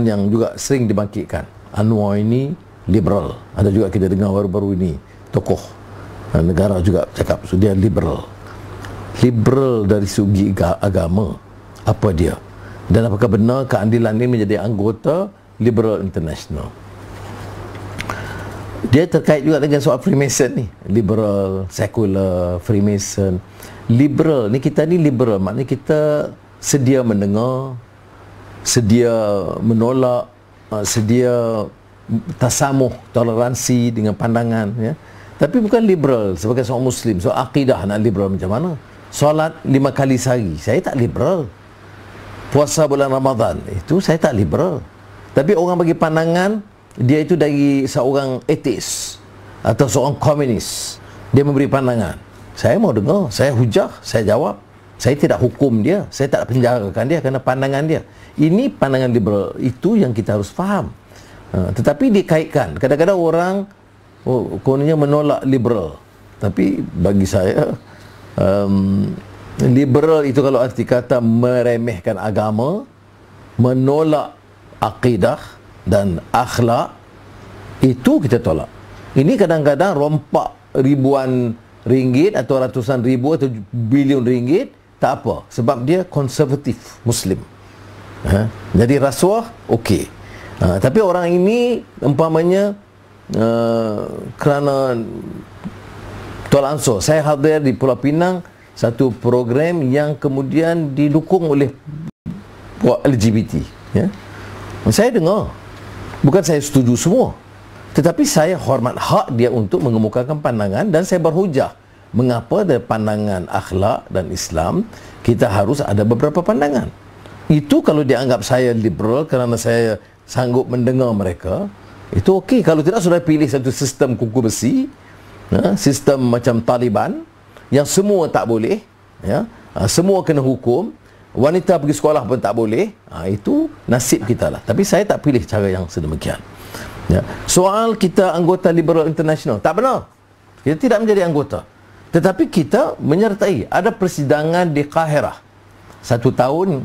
yang juga sering dibangkitkan. Anwar ini liberal. Ada juga kita dengar baru-baru ini tokoh uh, negara juga cakap so dia liberal. Liberal dari segi agama apa dia? Dan apakah benar keadilan ini menjadi anggota Liberal International? Dia terkait juga dengan soal Freemason ni. Liberal, sekular, Freemason. Liberal ni kita ni liberal maknanya kita sedia mendengar, sedia menolak, uh, sedia tasamuh, toleransi dengan pandangan ya. Tapi bukan liberal sebagai seorang muslim. So akidah nak liberal macam mana? Solat lima kali sehari. Saya tak liberal. Puasa bulan Ramadan. Itu saya tak liberal. Tapi orang bagi pandangan dia itu dari seorang etis atau seorang komunis. Dia memberi pandangan. Saya mau dengar, saya hujah, saya jawab. Saya tidak hukum dia, saya tak penjarakan dia kerana pandangan dia. Ini pandangan liberal itu yang kita harus faham. Ha, tetapi dikaitkan. Kadang-kadang orang oh, kononnya menolak liberal. Tapi bagi saya um, liberal itu kalau arti kata meremehkan agama, menolak akidah dan akhlak itu kita tolak. Ini kadang-kadang rompak ribuan ringgit atau ratusan ribu atau bilion ringgit tak apa sebab dia konservatif muslim. Ha? jadi rasuah okey. Ha, tapi orang ini umpamanya uh, kerana tolak ansur saya hadir di Pulau Pinang satu program yang kemudian didukung oleh LGBT ya. Saya dengar. Bukan saya setuju semua. Tetapi saya hormat hak dia untuk mengemukakan pandangan dan saya berhujah mengapa dari pandangan akhlak dan Islam kita harus ada beberapa pandangan. Itu kalau dianggap saya liberal kerana saya sanggup mendengar mereka, itu okey. Kalau tidak sudah pilih satu sistem kuku besi, ya, sistem macam Taliban yang semua tak boleh, ya, ha, semua kena hukum, wanita pergi sekolah pun tak boleh, ha, itu nasib kita lah. Tapi saya tak pilih cara yang sedemikian. Ya. Soal kita anggota Liberal International, tak benar. Kita tidak menjadi anggota. Tetapi kita menyertai. Ada persidangan di Kahirah. Satu tahun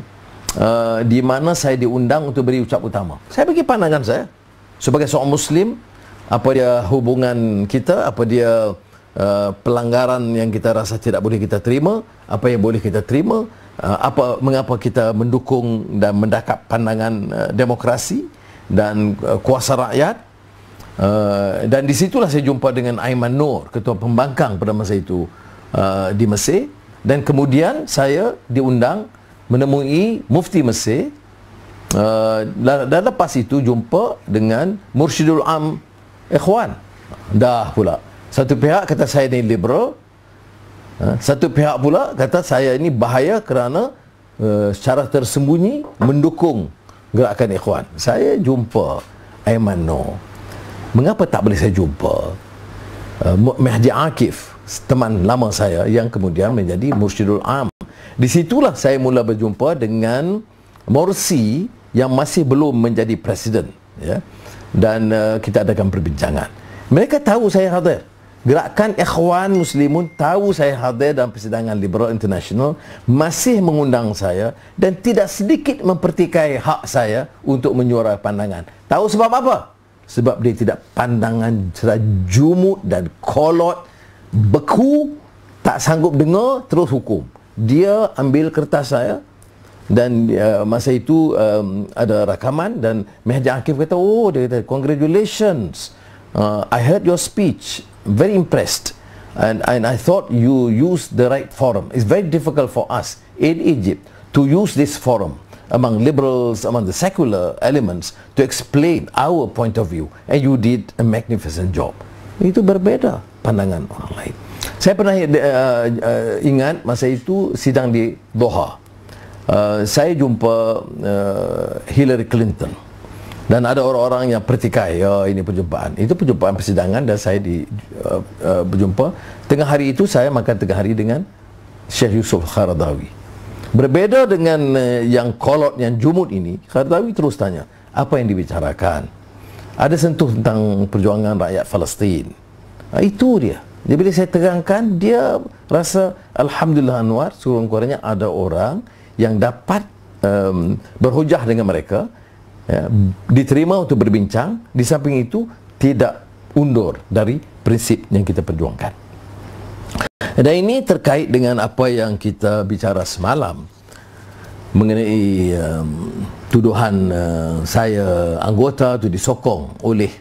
uh, di mana saya diundang untuk beri ucap utama. Saya bagi pandangan saya. Sebagai seorang Muslim, apa dia hubungan kita, apa dia uh, pelanggaran yang kita rasa tidak boleh kita terima, apa yang boleh kita terima, uh, apa mengapa kita mendukung dan mendakap pandangan uh, demokrasi, dan uh, kuasa rakyat uh, dan disitulah saya jumpa dengan Aiman Nur ketua pembangkang pada masa itu uh, di Mesir. Dan kemudian saya diundang menemui mufti Mesir. Uh, dan lepas itu jumpa dengan Mursyidul Am Ikhwan. Dah pula. Satu pihak kata saya ni liberal. Uh, satu pihak pula kata saya ini bahaya kerana uh, secara tersembunyi mendukung gerakan ikhwan. Saya jumpa Aiman Noor. Mengapa tak boleh saya jumpa uh, Mahdi Akif, teman lama saya yang kemudian menjadi Mursyidul Am. Di situlah saya mula berjumpa dengan Morsi yang masih belum menjadi presiden ya. Dan uh, kita adakan perbincangan. Mereka tahu saya hadir gerakan ikhwan muslimun tahu saya hadir dalam persidangan liberal international masih mengundang saya dan tidak sedikit mempertikai hak saya untuk menyuara pandangan tahu sebab apa sebab dia tidak pandangan secara jumut dan kolot beku tak sanggup dengar terus hukum. Dia ambil kertas saya dan uh, masa itu um, ada rakaman dan Mehdi Akif kata oh dia kata congratulations. Uh, I heard your speech. Very impressed. And, and I thought you used the right forum. It's very difficult for us in Egypt to use this forum among liberals, among the secular elements to explain our point of view and you did a magnificent job. Itu berbeza pandangan orang lain. Saya pernah uh, uh, ingat masa itu sidang di Doha. Uh, saya jumpa uh, Hillary Clinton dan ada orang-orang yang pertikai ya ini perjumpaan itu perjumpaan persidangan dan saya di uh, uh, berjumpa tengah hari itu saya makan tengah hari dengan Syekh Yusuf Kharadawi berbeza dengan uh, yang kolot yang jumut ini Kharadawi terus tanya apa yang dibicarakan? Ada sentuh tentang perjuangan rakyat Palestin. Nah, itu dia. Jadi bila saya terangkan dia rasa Alhamdulillah Anwar kurang-kurangnya ada orang yang dapat um, berhujah dengan mereka ya, diterima untuk berbincang. Di samping itu tidak undur dari prinsip yang kita perjuangkan dan ini terkait dengan apa yang kita bicara semalam mengenai um, tuduhan uh, saya anggota itu disokong oleh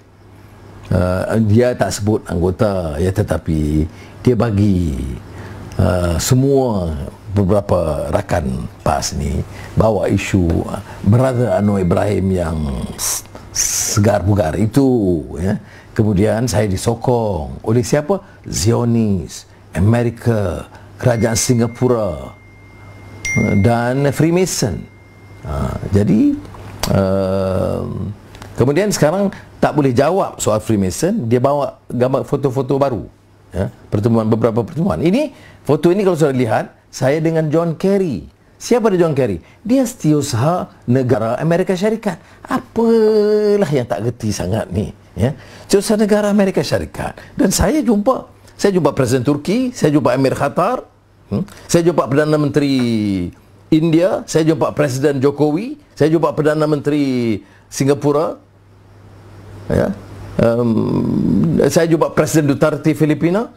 uh, dia tak sebut anggota ya tetapi dia bagi uh, semua beberapa rakan PAS ni bawa isu uh, brother Anwar Ibrahim yang segar bugar itu ya. Kemudian saya disokong oleh siapa? Zionis Amerika kerajaan Singapura uh, dan Freemason uh, jadi uh, kemudian sekarang tak boleh jawab soal Freemason dia bawa gambar foto-foto baru ya pertemuan beberapa pertemuan ini foto ini kalau sudah lihat saya dengan John Kerry. Siapa dia John Kerry? Dia setiausaha negara Amerika Syarikat. Apalah yang tak gerti sangat ni. Ya? Setiausaha negara Amerika Syarikat. Dan saya jumpa. Saya jumpa Presiden Turki. Saya jumpa Amir Khatar. Hmm? Saya jumpa Perdana Menteri India. Saya jumpa Presiden Jokowi. Saya jumpa Perdana Menteri Singapura. Ya? Um, saya jumpa Presiden Duterte Filipina.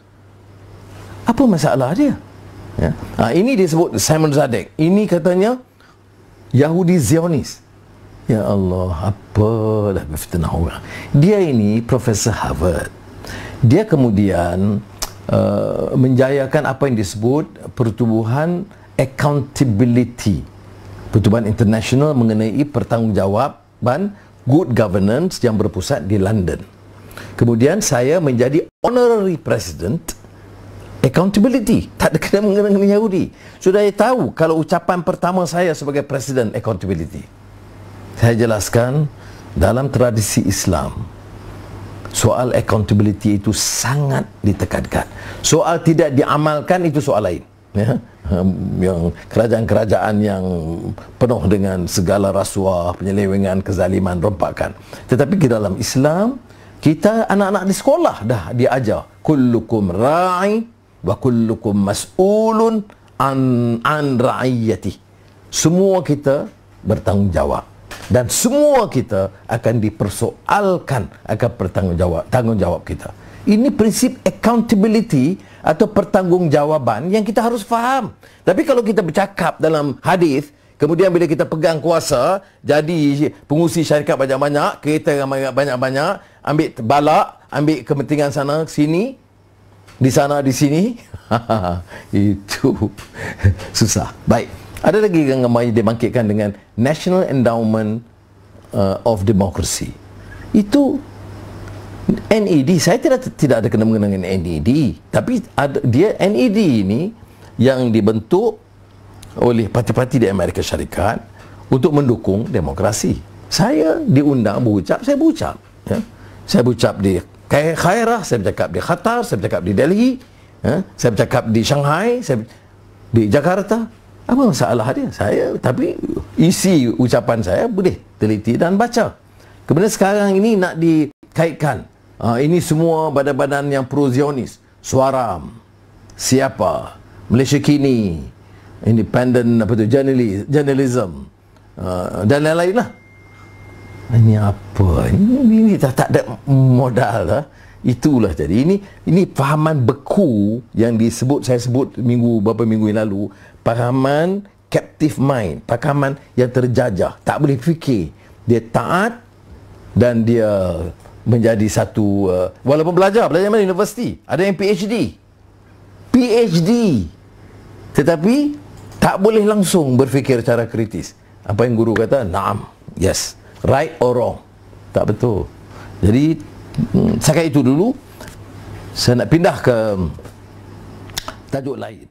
Apa masalah dia? Ya. Ha, ini disebut Simon Zadek. Ini katanya Yahudi Zionis. Ya Allah, apalah fitnah orang. Dia ini Profesor Harvard. Dia kemudian uh, menjayakan apa yang disebut pertubuhan accountability. Pertubuhan international mengenai pertanggungjawaban good governance yang berpusat di London. Kemudian saya menjadi honorary president accountability tak ada kena mengenai Yahudi sudah saya tahu kalau ucapan pertama saya sebagai presiden accountability saya jelaskan dalam tradisi Islam soal accountability itu sangat ditekankan. Soal tidak diamalkan itu soal lain. Ya. Yang kerajaan-kerajaan yang penuh dengan segala rasuah, penyelewengan, kezaliman, rompakan. Tetapi di dalam Islam, kita anak-anak di sekolah dah diajar kullukum ra'i wa kullukum mas'ulun an an ra'iyati. Semua kita bertanggungjawab dan semua kita akan dipersoalkan akan bertanggungjawab tanggungjawab kita. Ini prinsip accountability atau pertanggungjawaban yang kita harus faham. Tapi kalau kita bercakap dalam hadis kemudian bila kita pegang kuasa jadi pengusi syarikat banyak-banyak kita banyak-banyak ambil balak ambil kepentingan sana sini di sana di sini. Itu susah. Baik ada lagi yang mahu dibangkitkan dengan National Endowment uh, of Democracy itu NED saya tidak tidak ada kena mengenai dengan NED tapi ada, dia NED ini yang dibentuk oleh parti-parti di Amerika Syarikat untuk mendukung demokrasi saya diundang berucap saya berucap ya. saya berucap di Khairah, saya bercakap di Qatar, saya bercakap di Delhi, eh? saya bercakap di Shanghai, saya di Jakarta. Apa masalah dia? Saya tapi isi ucapan saya boleh teliti dan baca. Kemudian sekarang ini nak dikaitkan. Uh, ini semua badan-badan yang pro-Zionis. Suaram. Siapa? Malaysia Kini. Independent apa tu? Journalism. journalism uh, dan lain-lain lah ini apa ini, ini tak, tak ada modal lah itulah jadi. Ini ini fahaman beku yang disebut saya sebut minggu beberapa minggu yang lalu. Fahaman captive mind. Fahaman yang terjajah. Tak boleh fikir. Dia taat dan dia menjadi satu uh, walaupun belajar belajar mana? Universiti. Ada yang PhD PhD tetapi tak boleh langsung berfikir secara kritis. Apa yang guru kata? Naam. Yes. Right or wrong. Tak betul. Jadi hmm, saya itu dulu saya nak pindah ke tajuk lain